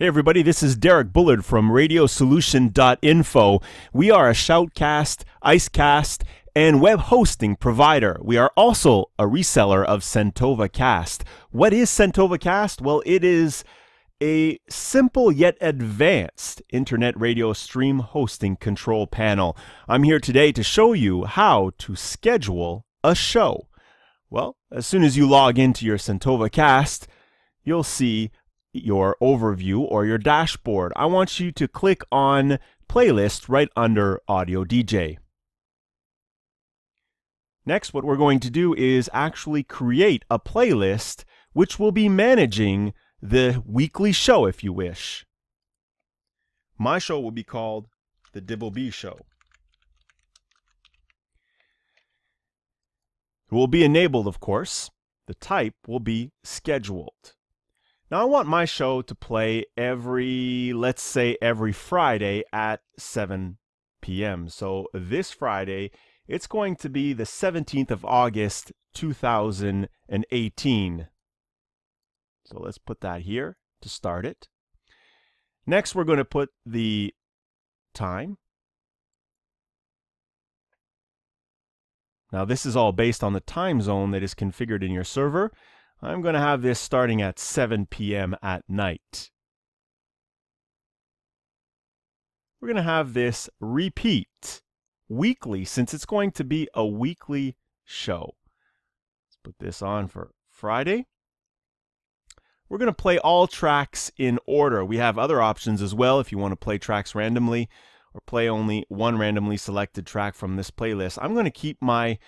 Hey everybody, this is Derek Bullard from Radiosolution.info. We are a Shoutcast, Icecast, and web hosting provider. We are also a reseller of Centova Cast. What is Centova Cast? Well, it is a simple yet advanced internet radio stream hosting control panel. I'm here today to show you how to schedule a show. Well, as soon as you log into your Centova Cast, you'll see your overview or your dashboard. I want you to click on playlist right under audio DJ. Next, what we're going to do is actually create a playlist which will be managing the weekly show if you wish. My show will be called The Dibble B Show. It will be enabled, of course. The type will be scheduled. Now, I want my show to play every, let's say, every Friday at 7 p.m. So this Friday, it's going to be the 17th of August, 2018. So let's put that here to start it. Next, we're going to put the time. Now, this is all based on the time zone that is configured in your server. I'm going to have this starting at 7 p.m. at night. We're going to have this repeat weekly since it's going to be a weekly show. Let's put this on for Friday. We're going to play all tracks in order. We have other options as well if you want to play tracks randomly or play only one randomly selected track from this playlist. I'm going to keep my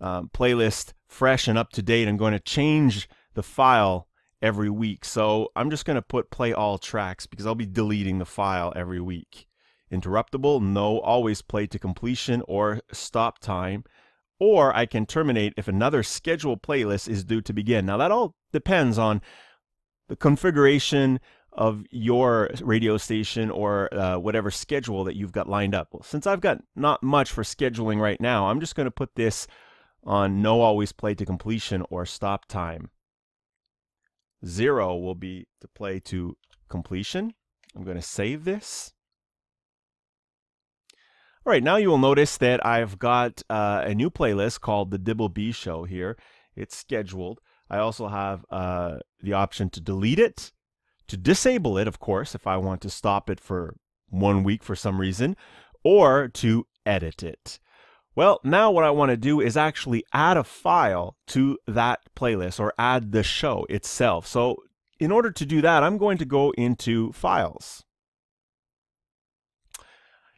um, playlist fresh and up to date. I'm going to change the file every week. So I'm just going to put play all tracks because I'll be deleting the file every week. Interruptible, no, always play to completion or stop time. Or I can terminate if another scheduled playlist is due to begin. Now that all depends on the configuration of your radio station or uh, whatever schedule that you've got lined up. Well, since I've got not much for scheduling right now, I'm just going to put this on no always play to completion or stop time. Zero will be to play to completion. I'm going to save this. All right, now you will notice that I've got uh, a new playlist called the Dibble B Show here. It's scheduled. I also have uh, the option to delete it, to disable it, of course, if I want to stop it for one week for some reason, or to edit it. Well, now what I want to do is actually add a file to that playlist or add the show itself. So in order to do that, I'm going to go into Files.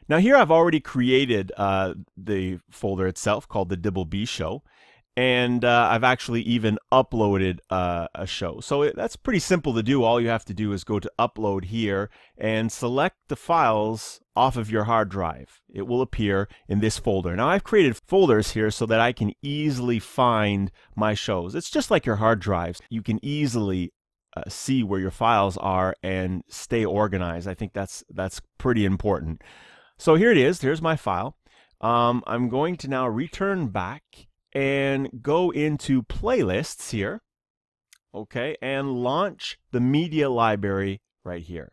Now here I've already created uh, the folder itself called the Dibble B Show and uh, I've actually even uploaded uh, a show. So it, that's pretty simple to do. All you have to do is go to upload here and select the files off of your hard drive. It will appear in this folder. Now I've created folders here so that I can easily find my shows. It's just like your hard drives. You can easily uh, see where your files are and stay organized. I think that's that's pretty important. So here it is. Here's my file. Um, I'm going to now return back and go into playlists here, okay, and launch the media library right here.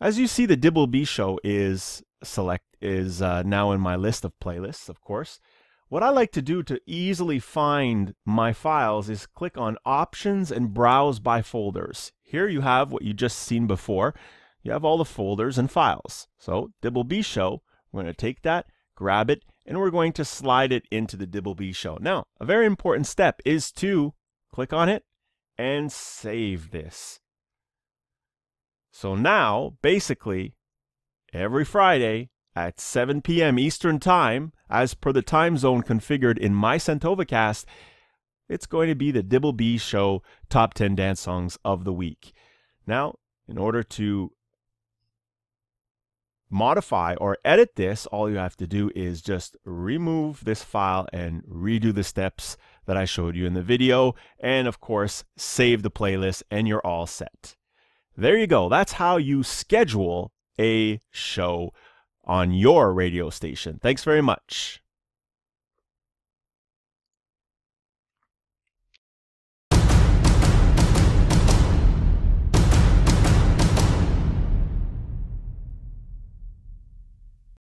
As you see, the Dibble B show is select is uh, now in my list of playlists, of course. What I like to do to easily find my files is click on Options and Browse by Folders. Here you have what you just seen before. You have all the folders and files. So Dibble B Show, we're going to take that, grab it, and we're going to slide it into the Dibble B show. Now, a very important step is to click on it and save this. So now, basically, every Friday at 7 p.m. Eastern Time, as per the time zone configured in my Centovacast, it's going to be the Dibble B Show Top 10 Dance Songs of the Week. Now, in order to modify or edit this, all you have to do is just remove this file and redo the steps that I showed you in the video. And of course, save the playlist and you're all set. There you go. That's how you schedule a show on your radio station. Thanks very much.